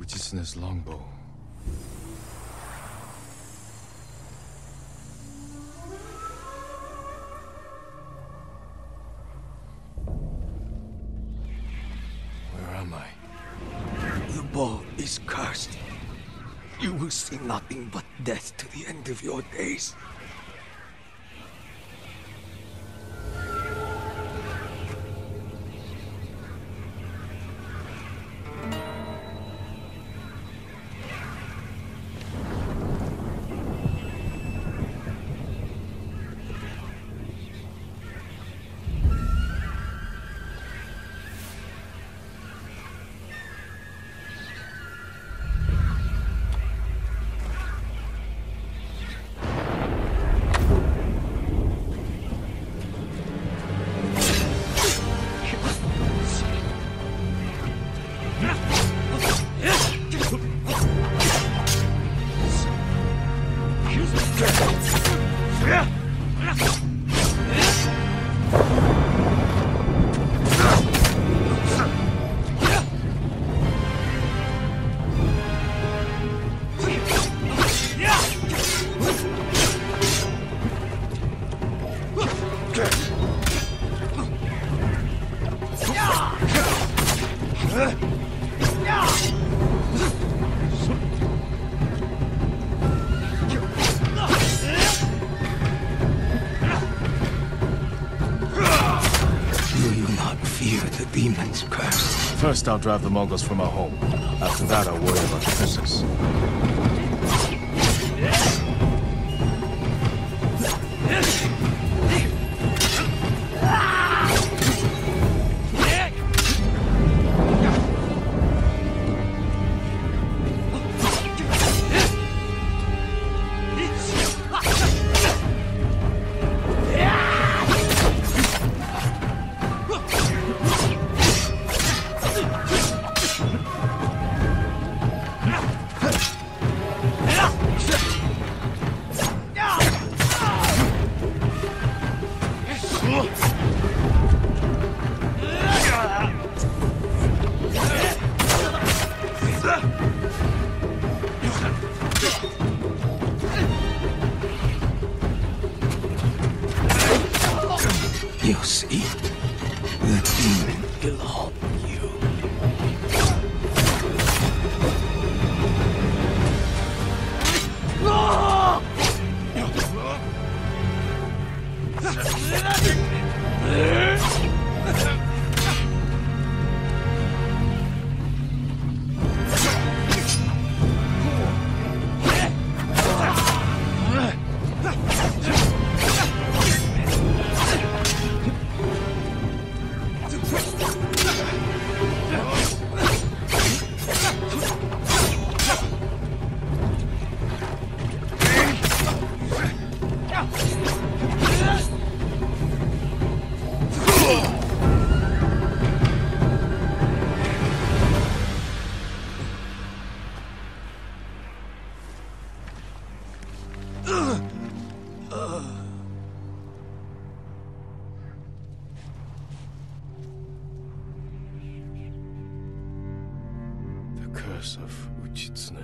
Uchitsune's longbow. Where am I? The bow is cursed. You will see nothing but death to the end of your days. First, I'll drive the Mongols from our home. After that, I'll worry about the princess. You see? The demon will Ah! Curse of Uchitsune.